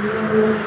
Oh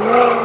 Whoa.